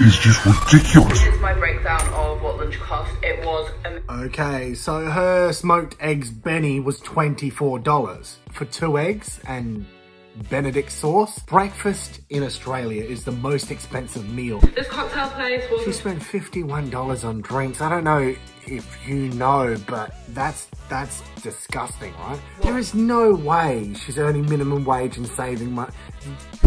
is just ridiculous. This is my breakdown of what lunch cost. It was Okay, so her smoked eggs Benny was $24 for two eggs and Benedict sauce. Breakfast in Australia is the most expensive meal. This cocktail place was She spent $51 on drinks. I don't know if you know, but that's that's disgusting, right? There is no way she's earning minimum wage and saving money.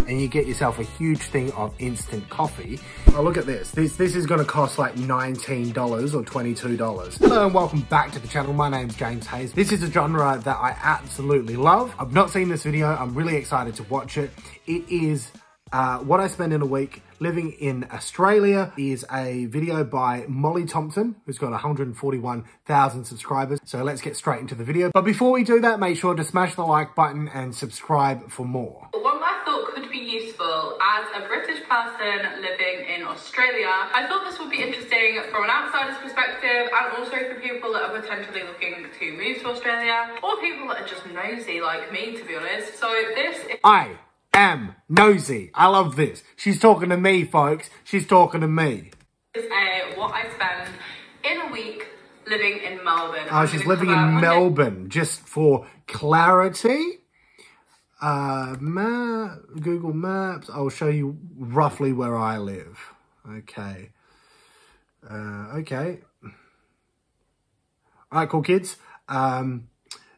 And you get yourself a huge thing of instant coffee. Oh, look at this. This this is gonna cost like $19 or $22. Hello and welcome back to the channel. My name's James Hayes. This is a genre that I absolutely love. I've not seen this video. I'm really excited to watch it. It is uh, what I spend in a week living in Australia is a video by Molly Thompson, who's got 141,000 subscribers. So let's get straight into the video. But before we do that, make sure to smash the like button and subscribe for more. One I thought could be useful as a British person living in Australia. I thought this would be interesting from an outsider's perspective and also for people that are potentially looking to move to Australia or people that are just nosy like me, to be honest. So this is I am nosy. I love this. She's talking to me, folks. She's talking to me. a, what I spend in a week living in Melbourne. Oh, I'm she's living in Melbourne. Just for clarity, uh, ma Google Maps. I'll show you roughly where I live. Okay. Uh, okay. All right, cool kids. Um,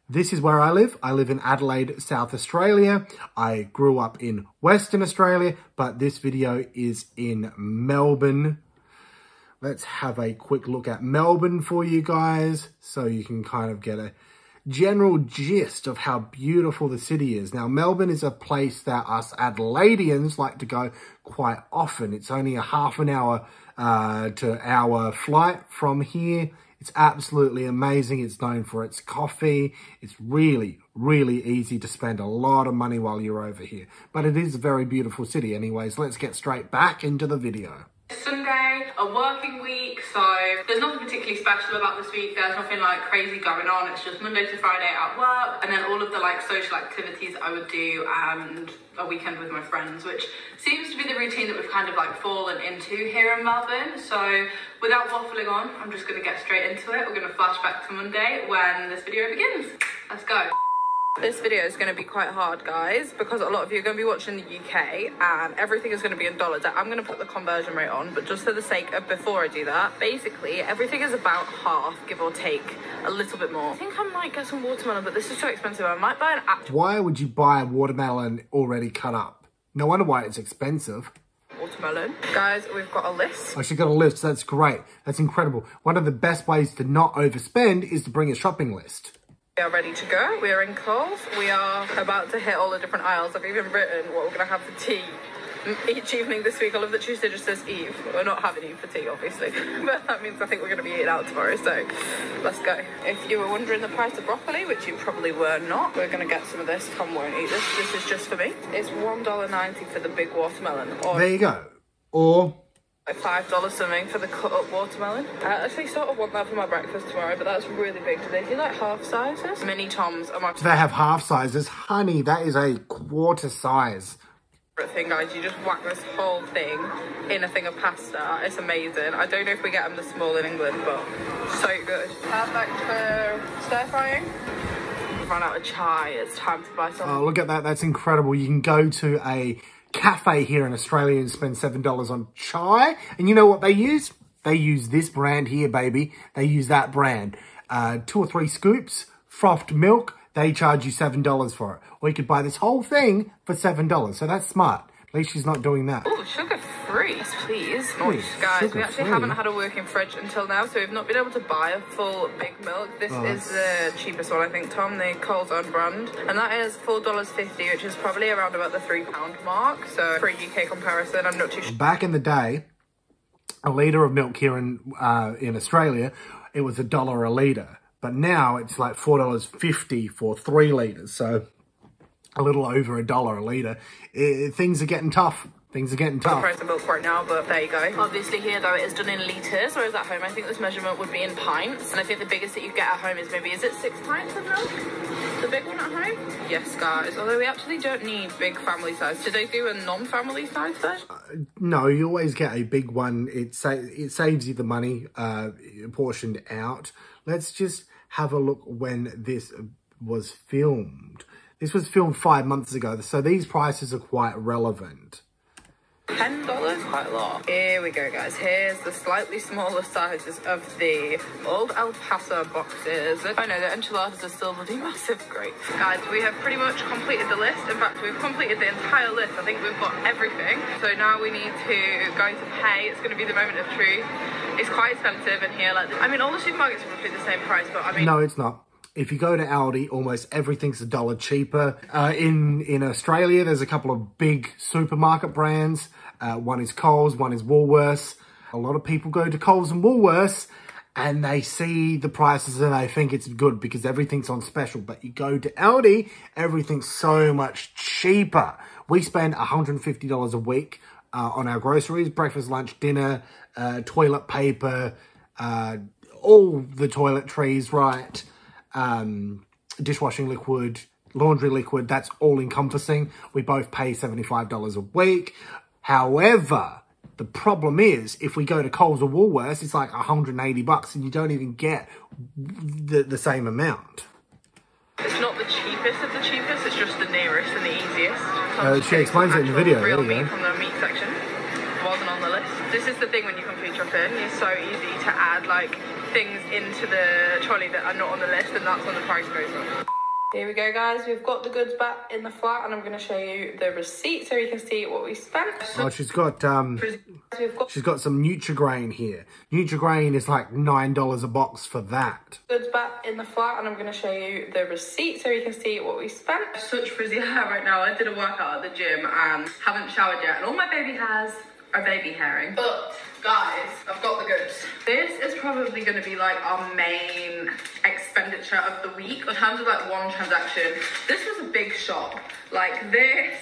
this is where I live. I live in Adelaide, South Australia. I grew up in Western Australia, but this video is in Melbourne. Let's have a quick look at Melbourne for you guys so you can kind of get a general gist of how beautiful the city is. Now, Melbourne is a place that us Adelaideans like to go quite often. It's only a half an hour uh, to hour flight from here. It's absolutely amazing. It's known for its coffee. It's really, really easy to spend a lot of money while you're over here. But it is a very beautiful city anyways. Let's get straight back into the video. Sunday, a working week, so there's nothing particularly special about this week. There's nothing like crazy going on. It's just Monday to Friday at work, and then all of the like social activities I would do, and a weekend with my friends, which seems to be the routine that we've kind of like fallen into here in Melbourne. So without waffling on, I'm just gonna get straight into it. We're gonna flash back to Monday when this video begins. Let's go. This video is going to be quite hard, guys, because a lot of you are going to be watching the UK and everything is going to be in dollars. I'm going to put the conversion rate on, but just for the sake of before I do that, basically everything is about half, give or take a little bit more. I think I might get some watermelon, but this is too expensive. I might buy an actual Why would you buy a watermelon already cut up? No wonder why it's expensive. watermelon. Guys, we've got a list. Oh, she got a list. That's great. That's incredible. One of the best ways to not overspend is to bring a shopping list. We are ready to go. We are in Coles. We are about to hit all the different aisles. I've even written what we're going to have for tea each evening this week. I love that Tuesday just says Eve. We're not having Eve for tea, obviously, but that means I think we're going to be eating out tomorrow. So let's go. If you were wondering the price of broccoli, which you probably were not, we're going to get some of this. Tom won't eat this. This is just for me. It's $1.90 for the big watermelon, or There you go. Or like five dollars something for the cut up watermelon. I actually sort of want that for my breakfast tomorrow, but that's really big. Do they do like half sizes? Mini Toms are my do they have half sizes? Honey, that is a quarter size. thing, guys. You just whack this whole thing in a thing of pasta. It's amazing. I don't know if we get them the small in England, but so good. Perfect for stir frying. Run out of chai. It's time to buy some. Oh, look at that. That's incredible. You can go to a cafe here in Australia and spend $7 on chai. And you know what they use? They use this brand here, baby. They use that brand. Uh, two or three scoops, frothed milk. They charge you $7 for it. Or you could buy this whole thing for $7. So that's smart. At least she's not doing that. Oh, sugar free, yes, please. Nice. Guys, we sugar-free. actually haven't had a working fridge until now, so we've not been able to buy a full big milk. This Oh, is the cheapest one, I think, Tom, the Coles own brand. And that is $4.50, which is probably around about the £3 mark. So, for a UK comparison, I'm not too sure. Back in the day, a litre of milk here in, uh, in Australia, it was a dollar a litre. But now it's like $4.50 for three litres. So a little over a dollar a litre. Things are getting tough. Things are getting the tough. price of milk right now, but there you go. Obviously here though it is done in litres, whereas at home I think this measurement would be in pints. And I think the biggest that you get at home is maybe, is it six pints of milk? the big one at home? Yes, guys. Although we actually don't need big family size. Did they do a non-family size version? No, you always get a big one. It sa it saves you the money uh, portioned out. Let's just have a look when this was filmed. This was filmed five months ago, so these prices are quite relevant. $10, quite a lot. Here we go, guys. Here's the slightly smaller sizes of the old El Paso boxes. I know the enchiladas are still bloody massive. Great. Guys, we have pretty much completed the list. In fact, we've completed the entire list. I think we've got everything. So now we need to go to pay. It's going to be the moment of truth. It's quite expensive in here. Like, I mean, all the supermarkets are roughly the same price, but I mean... No, it's not. If you go to Aldi, almost everything's a dollar cheaper. Uh, in, in Australia, there's a couple of big supermarket brands. Uh, one is Coles, one is Woolworths. A lot of people go to Coles and Woolworths and they see the prices and they think it's good because everything's on special. But you go to Aldi, everything's so much cheaper. We spend $150 a week uh, on our groceries, breakfast, lunch, dinner, uh, toilet paper, uh, all the toiletries, right? Um, dishwashing liquid, laundry liquid, that's all encompassing. We both pay $75 a week. However, the problem is if we go to Coles or Woolworths, it's like 180 bucks and you don't even get the, the same amount. It's not the cheapest of the cheapest, it's just the nearest and the easiest. Uh, she explains it in the video. Real meat from the meat section. Wasn't on the list. This is the thing when you come food shopping, it's so easy to add like things into the trolley that are not on the list and that's when the price goes up. Here we go guys, we've got the goods back in the flat and I'm going to show you the receipt so you can see what we spent. Oh, she's got um, she's got some Nutrigrain here. Nutrigrain is like $9 a box for that. Goods back in the flat and I'm going to show you the receipt so you can see what we spent. Such frizzy hair right now. I did a workout at the gym and haven't showered yet and all my baby hairs are baby hairing. But guys, I've got the goods. This is probably going to be like our main expenditure of the week in terms of like one transaction. This was a big shop. Like this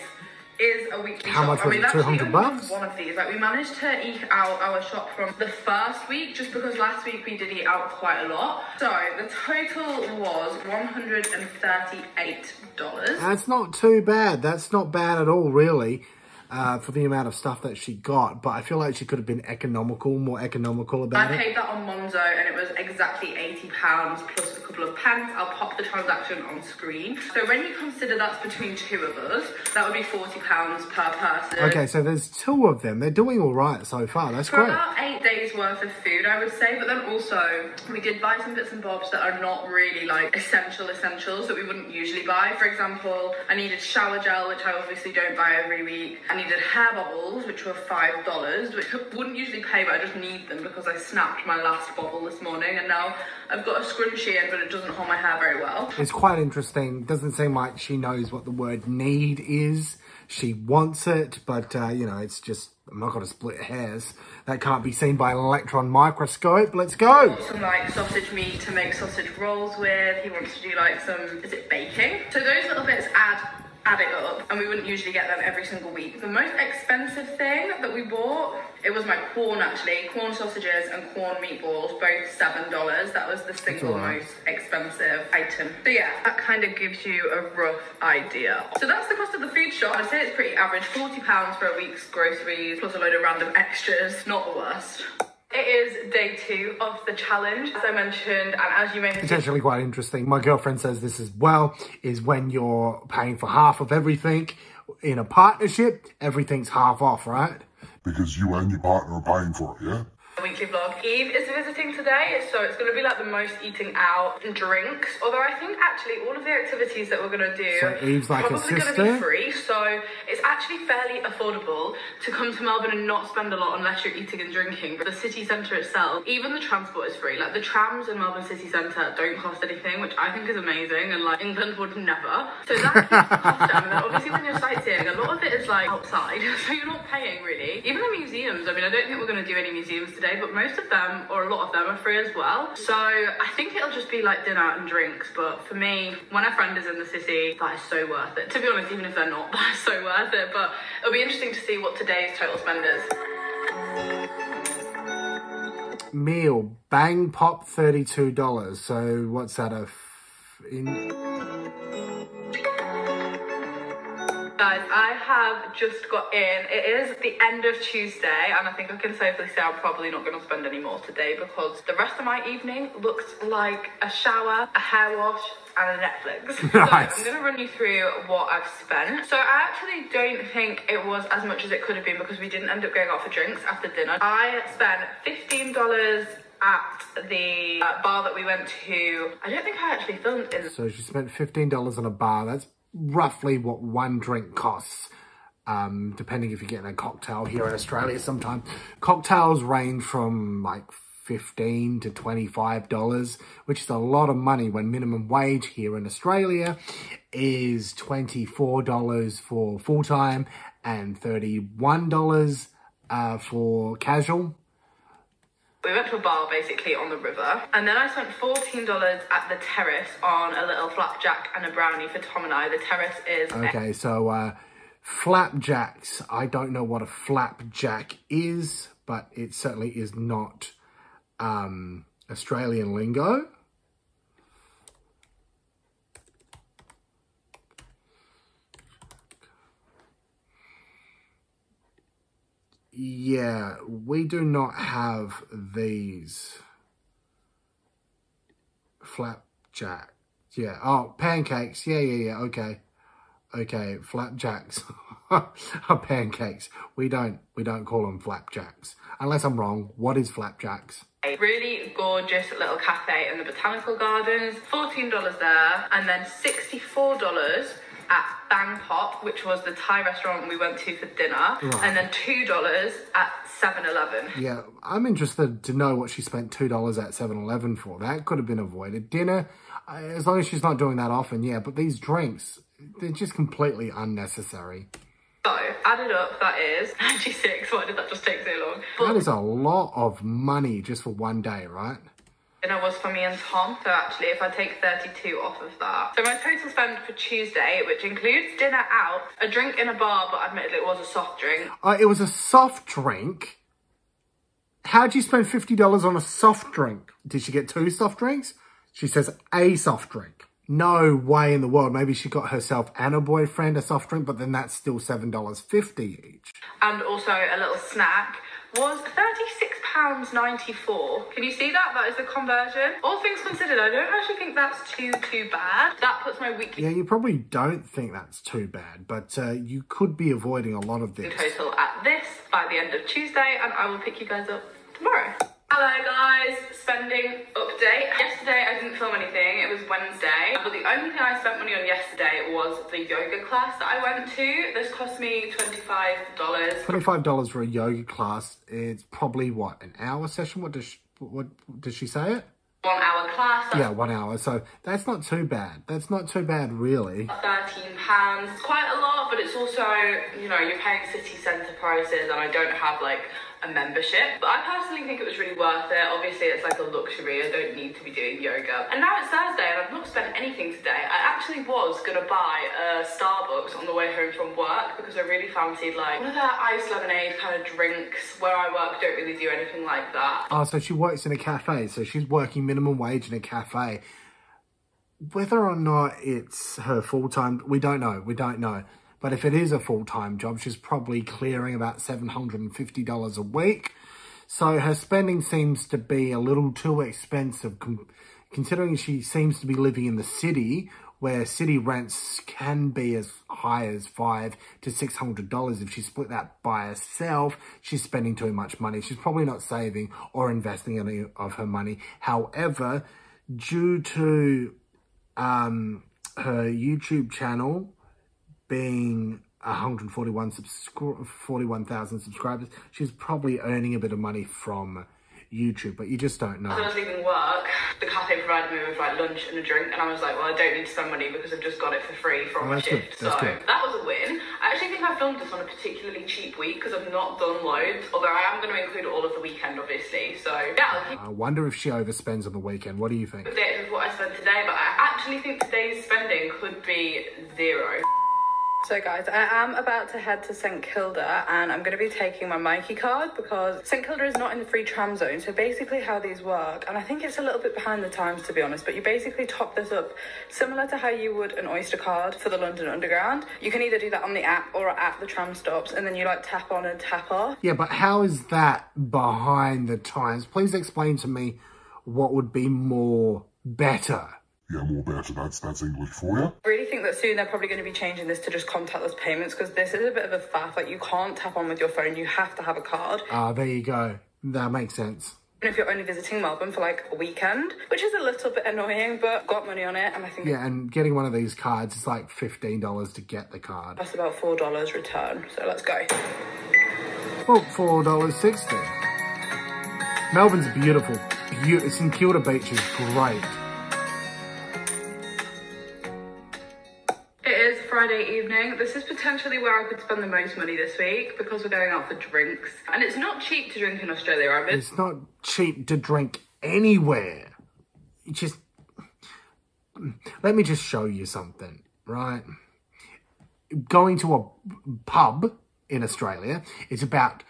is a weekly How shop. much was I mean, it? 200 bucks? One of these. Like we managed to eke out our shop from the first week just because last week we did eat out quite a lot. So the total was $138. That's not too bad. That's not bad at all, really uh, for the amount of stuff that she got, but I feel like she could have been economical, more economical about I it. I paid that on Monzo and it was exactly £80 plus a couple of pence. I'll pop the transaction on screen. So when you consider that's between two of us, that would be £40 per person. Okay, so there's two of them. They're doing all right so far. That's For great. about eight days worth of food, I would say, but then also we did buy some bits and bobs that are not really like essential essentials that we wouldn't usually buy. For example, I needed shower gel, which I obviously don't buy every week. I needed hair bubbles, which were five dollars, which I wouldn't usually pay, but I just need them because I snapped my last bubble this morning, and now I've got a scrunchie in, but it doesn't hold my hair very well. It's quite interesting. Doesn't seem like she knows what the word need is. She wants it, but uh, you know, it's just I'm not going to split hairs. That can't be seen by an electron microscope. Let's go. Some like sausage meat to make sausage rolls with. He wants to do like some, is it baking? So those little bits add add it up and we wouldn't usually get them every single week. The most expensive thing that we bought, it was my corn actually, corn sausages and corn meatballs, both $7. That was the single right. most expensive item. So yeah, that kind of gives you a rough idea. So that's the cost of the food shop. I'd say it's pretty average, £40 for a week's groceries, plus a load of random extras, not the worst. It is day two of the challenge, as I mentioned, and as you may have It's actually quite interesting. My girlfriend says this as well, is when you're paying for half of everything in a partnership, everything's half off, right? Because you and your partner are paying for it, yeah? Weekly vlog. Eve is visiting today, so it's going to be like the most eating out and drinks. Although I think actually all of the activities that we're going to do so Eve's like probably going to be free. So it's actually fairly affordable to come to Melbourne and not spend a lot unless you're eating and drinking. But the city centre itself, even the transport is free. Like the trams in Melbourne city centre don't cost anything, which I think is amazing. And like England would never. So that keeps the cost down. And then obviously when you're sightseeing, a lot of it is like outside, so you're not paying really. Even the museums. I mean, I don't think we're going to do any museums today today, but most of them, or a lot of them, are free as well. So I think it'll just be like dinner and drinks. But for me, when a friend is in the city, that is so worth it. To be honest, even if they're not, that's so worth it. But it'll be interesting to see what today's total spend is. Meal, bang pop $32. So what's that? A in Guys, I have just got in. It is the end of Tuesday, and I think I can safely say I'm probably not going to spend any more today because the rest of my evening looks like a shower, a hair wash, and a Netflix. Nice. So I'm going to run you through what I've spent. So I actually don't think it was as much as it could have been because we didn't end up going out for drinks after dinner. I spent $15 at the uh, bar that we went to. I don't think I actually filmed in So she spent $15 on a bar. That's roughly what one drink costs. Um, depending if you're getting a cocktail here in Australia sometimes. Cocktails range from like 15 to $25, which is a lot of money when minimum wage here in Australia is $24 for full-time and $31 uh, for casual. We went to a bar basically on the river, and then I spent $14 at the terrace on a little flapjack and a brownie for Tom and I. The terrace is Okay, so uh, flapjacks. I don't know what a flapjack is, but it certainly is not um, Australian lingo. Yeah, we do not have these flapjack. Yeah. Oh, pancakes. Yeah, yeah, yeah. Okay. Okay, flapjacks are pancakes. We don't we don't call them flapjacks. Unless I'm wrong. What is flapjacks? a really gorgeous little cafe in the botanical gardens. $14 there, and then $64 at Bang Pop, which was the Thai restaurant we went to for dinner, and then $2 at 7-Eleven. Yeah, I'm interested to know what she spent $2 at 7-Eleven for. That could have been avoided. Dinner, as long as she's not doing that often, yeah. But these drinks, they're just completely unnecessary. So, added up, that is 96. Why did that just take so long? That But is a lot of money just for one day, right? Dinner was for me and Tom, so actually if I take 32 off of that. So my total spend for Tuesday, which includes dinner out, a drink in a bar, but admittedly it was a soft drink, Uh, it was a soft drink. How'd you spend $50 on a soft drink? Did she get two soft drinks? She says a soft drink. No way in the world. Maybe she got herself and her boyfriend a soft drink, but then that's still $7.50 each. and also a little snack, was £36.94. Can you see that? That is the conversion. All things considered, I don't actually think that's too, too bad. That puts my weekly Yeah, you probably don't think that's too bad, but uh, you could be avoiding a lot of this. total at this by the end of Tuesday, and I will pick you guys up tomorrow. Hello guys, spending update. Yesterday I didn't film anything, it was Wednesday, but the only thing I spent money on yesterday was the yoga class that I went to. This cost me $25. $25 for a yoga class, it's probably what, an hour session? What does she, what does she say it? One hour class, Yeah, one hour. So that's not too bad. That's not too bad, really. thirteen pounds. Quite a lot, but it's also you know you're paying city centre prices, and I don't have like a membership. But I personally think it was really worth it. Obviously, it's like a luxury. I don't need to be doing yoga. And now it's Thursday, and I've not spent anything today. I actually was gonna buy a Starbucks on the way home from work because I really fancied like one of their iced lemonade kind of drinks. Where I work, don't really do anything like that. Oh, so she works in a cafe. So she's working minimum wage in a cafe. Whether or not it's her full time, we don't know. We don't know. But if it is a full time job, she's probably clearing about $750 a week. So her spending seems to be a little too expensive, considering she seems to be living in the city, where city rents can be as high as five to six hundred dollars. If she split that by herself, she's spending too much money. She's probably not saving or investing any of her money. However, due to um, her YouTube channel being 141 subscri- 41,000 subscribers, she's probably earning a bit of money from YouTube, but you just don't When I was leaving work, the cafe provided me with like lunch and a drink, and I was like, well, I don't need to spend money because I've just got it for free from Oh, my shift. that's so good. that was a win. I actually think I filmed this on a particularly cheap week because I've not done loads, although I am going to include all of the weekend, obviously. So yeah, I wonder if she overspends on the weekend. What do you think? with what I spent today, but I actually think today's spending could be zero. So guys, I am about to head to St Kilda and I'm going to be taking my myki card because St Kilda is not in the free tram zone. So basically how these work, and I think it's a little bit behind the times to be honest, but you basically top this up similar to how you would an Oyster card for the London Underground. You can either do that on the app or at the tram stops and then you like tap on and tap off. Yeah, but how is that behind the times? Please explain to me what would be more better. Yeah, more better. That's that's English for you. I really think that soon they're probably going to be changing this to just contactless payments because this is a bit of a faff. Like you can't tap on with your phone, you have to have a card. Ah, there you go. That makes sense. And if you're only visiting Melbourne for like a weekend, which is a little bit annoying, but got money on it, and I think Yeah, and getting one of these cards is like $15 to get the card. that's about four dollars return. So let's go. Well, $4.60. Melbourne's beautiful. Beau- St Kilda Beach is great. Friday evening. This is potentially where I could spend the most money this week because we're going out for drinks, and it's not cheap to drink in Australia. I've been It's not cheap to drink anywhere. It just let me just show you something, right? Going to a pub in Australia is about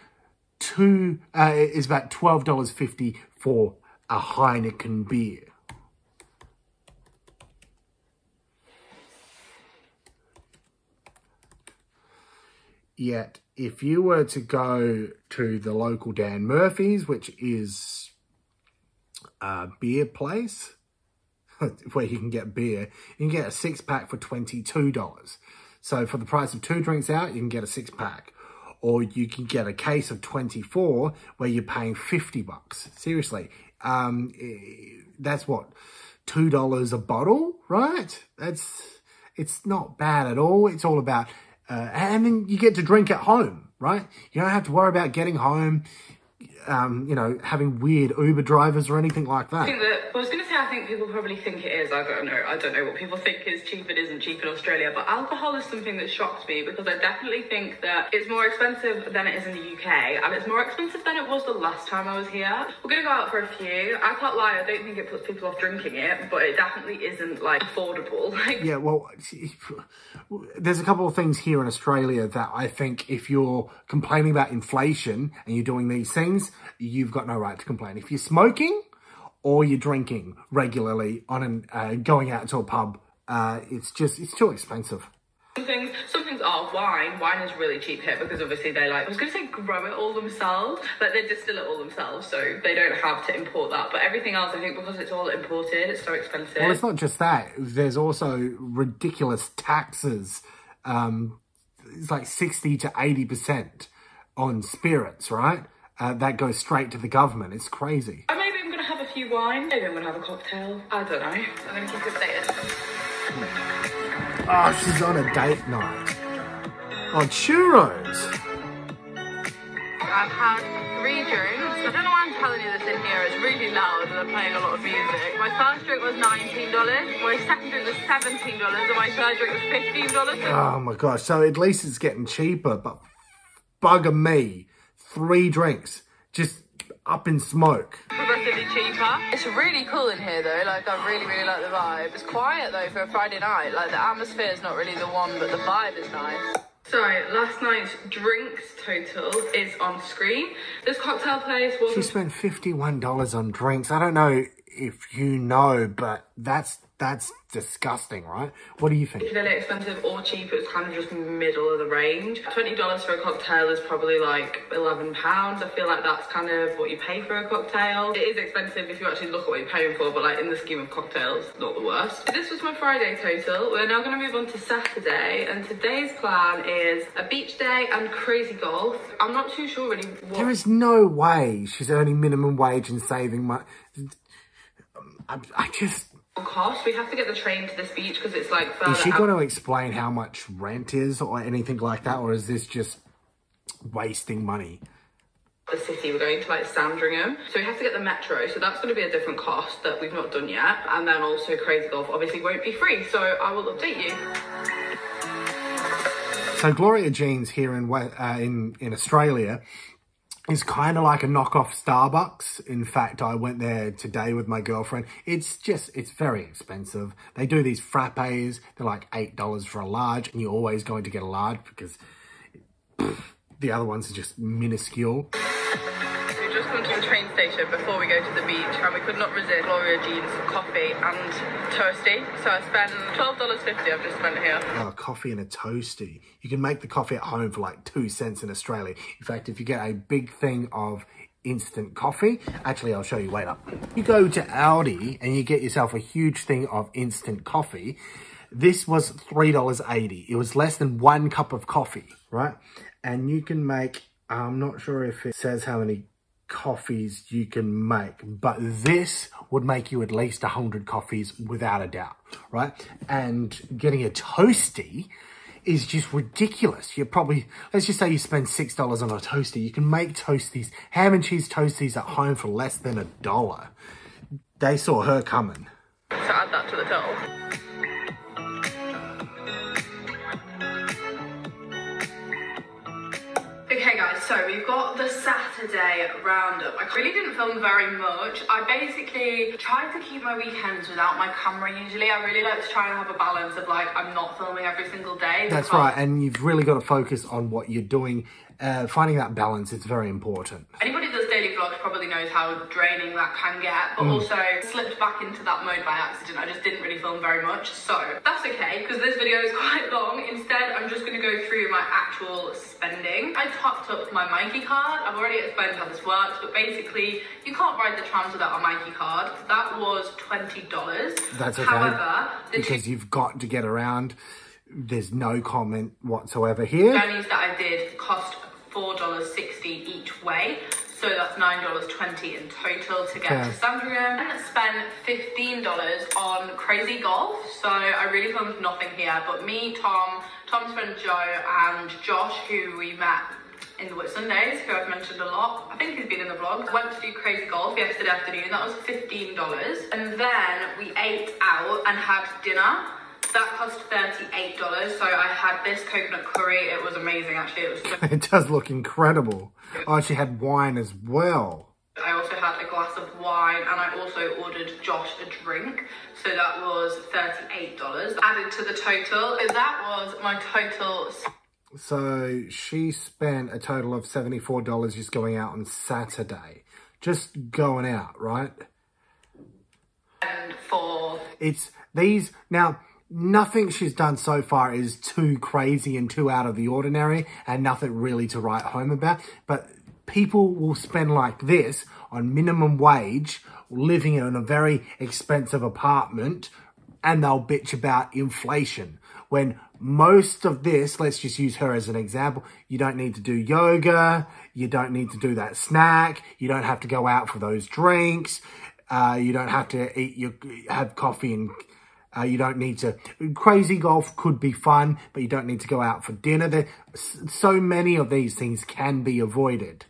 two. Uh, is about twelve dollars fifty for a Heineken beer. Yet, if you were to go to the local Dan Murphy's, which is a beer place where you can get beer, you can get a six pack for $22. So for the price of two drinks out, you can get a six pack. Or you can get a case of 24 where you're paying 50 bucks. Seriously. Um, that's what, $2 a bottle, right? That's, it's not bad at all. It's all about, uh, and then you get to drink at home, right? You don't have to worry about getting home, um, you know, having weird Uber drivers or anything like I that. think that I was going to say I think people probably think it is. I don't know. I don't know what people think is cheap and isn't cheap in Australia. But alcohol is something that shocks me because I definitely think that it's more expensive than it is in the UK, and it's more expensive than it was the last time I was here. We're going to go out for a few. I can't lie. I don't think it puts people off drinking it, but it definitely isn't like affordable. Like Yeah, well, there's a couple of things here in Australia that I think if you're complaining about inflation and you're doing these things, you've got no right to complain. If you're smoking or you're drinking regularly on an uh, going out to a pub, uh, it's just it's too expensive. Some things, some things are wine. Wine is really cheap here because obviously they like, I was going to say grow it all themselves, but they distill it all themselves, so they don't have to import that. But everything else, I think because it's all imported, it's so expensive. Well, it's not just that. There's also ridiculous taxes. Um, it's like 60 to 80% on spirits, right? Uh, that goes straight to the government. It's crazy. Uh, maybe I'm going to have a few wine. Maybe I'm going to have a cocktail. I don't know. I'm going to keep you updated. Oh, she's on a date night. Oh, churros. I've had three drinks. I don't know why I'm telling you this in here. It's really loud and I'm playing a lot of music. My first drink was $19. My second drink was $17. And my third drink was $15. Oh my gosh. So at least it's getting cheaper, but bugger me. Three drinks. Just up in smoke. progressively cheaper. It's really cool in here though, like I really, really like the vibe. It's quiet though for a Friday night, like the atmosphere is not really the one, but the vibe is nice. So, last night's drinks total is on screen. This cocktail place was... She spent $51 on drinks. I don't know if you know, but that's that's disgusting, right? What do you think? It's really expensive or cheap, it was kind of just middle of the range. $20 for a cocktail is probably like £11. I feel like that's kind of what you pay for a cocktail. It is expensive if you actually look at what you're paying for, but like in the scheme of cocktails, not the worst. This was my Friday total. We're now going to move on to Saturday, and today's plan is a beach day and crazy golf. I'm not too sure really what. There is no way she's earning minimum wage and saving money. I, I just... cost. We have to get the train to this beach because it's like Is she going to explain how much rent is or anything like that? Or is this just wasting money? the city. We're going to like Sandringham. So we have to get the metro. So that's going to be a different cost that we've not done yet. And then also Crazy Golf obviously won't be free. So I will update you. So Gloria Jeans here in uh, in in Australia is kind of like a knockoff Starbucks. In fact, I went there today with my girlfriend. It's just, it's very expensive. They do these frappes. They're like $8 for a large and you're always going to get a large because pff, the other ones are just minuscule. Station before we go to the beach and we could not resist Gloria Jean's coffee and toasty. So I spent $12.50 I've just spent here. Oh, coffee and a toasty. You can make the coffee at home for like two cents in Australia. In fact, if you get a big thing of instant coffee, actually, I'll show you, up. You go to Aldi and you get yourself a huge thing of instant coffee. This was $3.80. It was less than one cup of coffee, right? And you can make, I'm not sure if it says how many coffees you can make, but this would make you at least 100 coffees without a doubt, right? And getting a toasty is just ridiculous. You're probably, let's just say you spend $6 on a toasty. You can make toasties, ham and cheese toasties at home for less than a dollar. They saw her coming. So add that to the total. Saturday roundup. I really didn't film very much. I basically tried to keep my weekends without my camera usually. I really like to try and have a balance of like, I'm not filming every single day. That's right. And you've really got to focus on what you're doing. Uh, finding that balance is very important. Anybody daily vlogs probably knows how draining that can get, but mm. also slipped back into that mode by accident. I just didn't really film very much, so that's okay because this video is quite long. Instead, I'm just going to go through my actual spending. I topped up my myki card. I've already explained how this works, but basically, you can't ride the trams without a myki card. That was $20. That's okay. However, Because you've got to get around. There's no comment whatsoever here. journeys that I did cost $4.60 each way. So that's $9.20 in total to get Okay. to Sandringham. And spent $15 on crazy golf. So I really filmed nothing here. But me, Tom, Tom's friend Joe, and Josh, who we met in the Whitsundays, who I've mentioned a lot. I think he's been in the vlog. Went to do crazy golf yesterday afternoon. That was $15. And then we ate out and had dinner. That cost $38. So I had this coconut curry. It was amazing actually. It was so It does look incredible. Oh, she had wine as well. I also had a glass of wine and I also ordered Josh a drink. So that was $38 added to the total. So that was my total So she spent a total of $74 just going out on Saturday. Just going out, right? And for It's these, now, nothing she's done so far is too crazy and too out of the ordinary and nothing really to write home about. But people will spend like this on minimum wage, living in a very expensive apartment, and they'll bitch about inflation. When most of this, let's just use her as an example, you don't need to do yoga, you don't need to do that snack, you don't have to go out for those drinks, uh, you don't have to eat your have coffee and uh, you don't need to. Crazy golf could be fun, but you don't need to go out for dinner. There, so many of these things can be avoided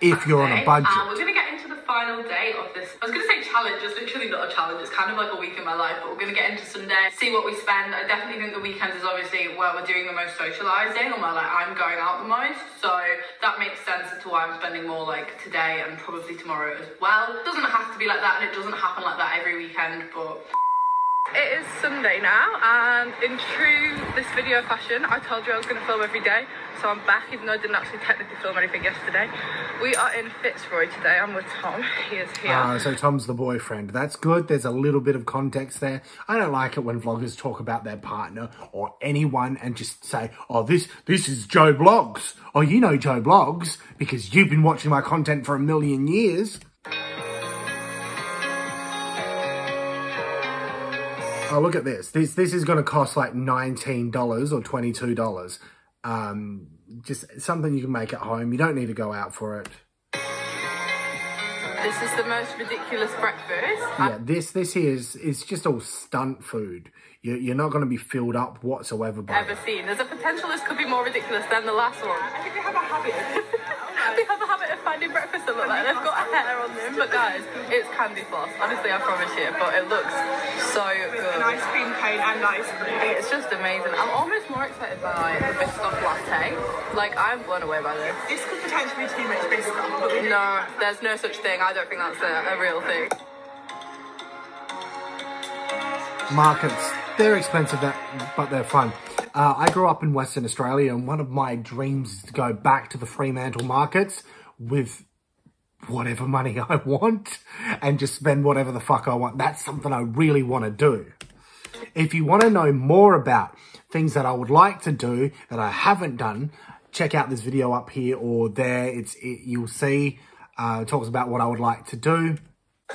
if you're on a budget. And we're going to get into the final day of this. I was going to say challenge, it's literally not a challenge. It's kind of like a week in my life, but we're going to get into Sunday, see what we spend. I definitely think the weekends is obviously where we're doing the most socialising and where like I'm going out the most. So that makes sense as to why I'm spending more like today and probably tomorrow as well. It doesn't have to be like that and it doesn't happen like that every weekend, but it is Sunday now, and in true this video fashion, I told you I was going to film every day, so I'm back, even though I didn't actually technically film anything yesterday. We are in Fitzroy today. I'm with Tom. He is here. Uh, so Tom's the boyfriend. That's good. There's a little bit of context there. I don't like it when vloggers talk about their partner or anyone and just say, "Oh, this this is Joe Bloggs." Oh, you know Joe Bloggs because you've been watching my content for a million years. Oh, look at this. This this is going to cost like nineteen dollars or twenty two dollars. Um, just something you can make at home. You don't need to go out for it. This is the most ridiculous breakfast. Yeah, this this here is it's just all stunt food. You're, you're not going to be filled up whatsoever by I've it. ever seen. There's a potential this could be more ridiculous than the last one. I think we have a habit. we have a habit of finding candy breakfast that look like they've got hair on them, but guys, it's candy floss. Honestly, I promise you, but it looks so good. An ice cream cone and ice cream. It's just amazing. I'm almost more excited by the Biscoff latte. Like, I'm blown away by this. This could potentially be too much biscuit, but we No, there's no such thing. I don't think that's a, a real thing. markets. They're expensive, but they're fun. Uh, I grew up in Western Australia, and one of my dreams is to go back to the Fremantle markets with whatever money I want and just spend whatever the fuck I want. That's something I really want to do. If you want to know more about things that I would like to do that I haven't done, check out this video up here or there. It's it, You'll see, uh, talks about what I would like to do.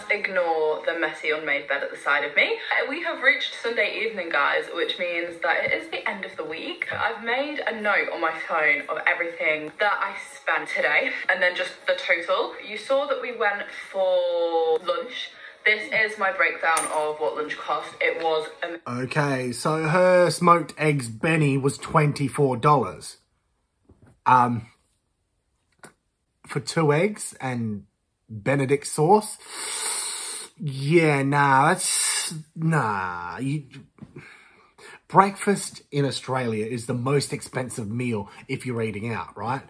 Ignore the messy unmade bed at the side of me. Uh, We have reached Sunday evening, guys, which means that it is the end of the week. I've made a note on my phone of everything that I spent today and then just the total. You saw that we went for lunch. This is my breakdown of what lunch cost. It was Okay, so her smoked eggs Benny was $24. Um, for two eggs and Benedict sauce. Yeah, nah, that's, nah, you, breakfast in Australia is the most expensive meal if you're eating out, right?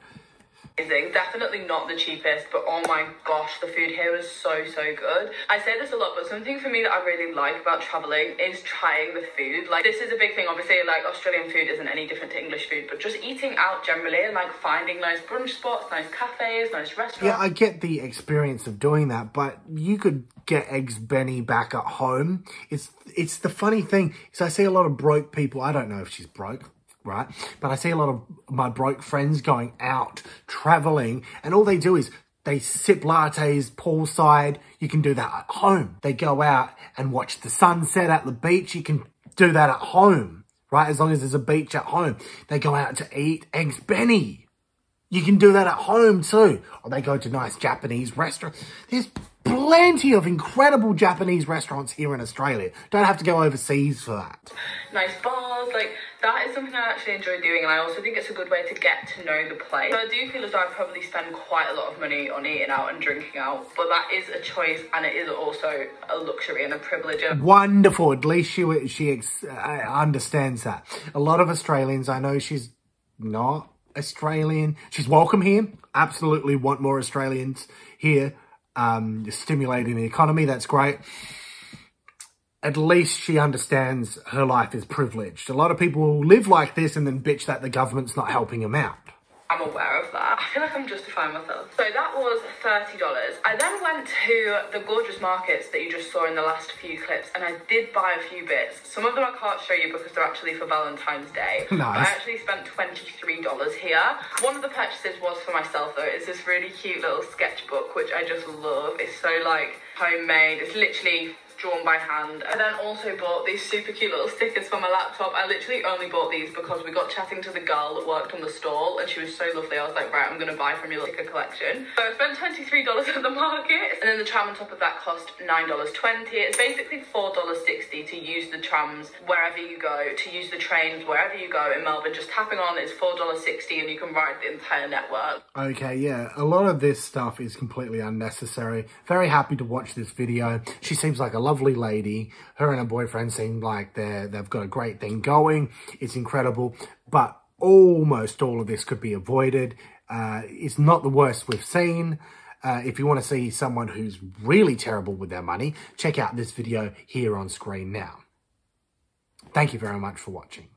Amazing. Definitely not the cheapest, but oh my gosh, the food here was so, so good. I say this a lot, but something for me that I really like about traveling is trying the food. Like, this is a big thing. Obviously, like, Australian food isn't any different to English food, but just eating out generally and like finding nice brunch spots, nice cafes, nice restaurants. Yeah, I get the experience of doing that, but you could get eggs Benny back at home. It's it's the funny thing is I see a lot of broke people. I don't know if she's broke, right? But I see a lot of my broke friends going out traveling, and all they do is they sip lattes poolside. You can do that at home. They go out and watch the sunset at the beach. You can do that at home, right? As long as there's a beach at home. They go out to eat eggs Benny. You can do that at home too. Or they go to nice Japanese restaurants. There's plenty of incredible Japanese restaurants here in Australia. Don't have to go overseas for that. nice bars. Like that is something I actually enjoy doing, and I also think it's a good way to get to know the place. So I do feel as though I probably spend quite a lot of money on eating out and drinking out, but that is a choice, and it is also a luxury and a privilege. Wonderful. At least she she ex- uh, understands that. A lot of Australians, I know she's not Australian. She's welcome here. Absolutely want more Australians here. Um, stimulating the economy. That's great. At least she understands her life is privileged. A lot of people live like this and then bitch that the government's not helping them out. I'm aware of that. I feel like I'm justifying myself. So that was $30. I then went to the gorgeous markets that you just saw in the last few clips and I did buy a few bits. Some of them I can't show you because they're actually for Valentine's Day. Nice. But I actually spent $23 here. One of the purchases was for myself though. It's this really cute little sketchbook which I just love. It's so like homemade. It's literally drawn by hand. I then also bought these super cute little stickers for my laptop. I literally only bought these because we got chatting to the girl that worked on the stall and she was so lovely. I was like, right, I'm gonna buy from your sticker collection. So I spent $23 at the market and then the tram on top of that cost $9.20. It's basically $4.60 to use the trams wherever you go, to use the trains wherever you go in Melbourne. Just tapping on is $4.60 and you can ride the entire network. Okay, yeah, a lot of this stuff is completely unnecessary. Very happy to watch this video. She seems like a lovely lady. Her and her boyfriend seem like they're, they've got a great thing going. It's incredible, but almost all of this could be avoided. Uh, it's not the worst we've seen. Uh, if you want to see someone who's really terrible with their money, check out this video here on screen now. Thank you very much for watching.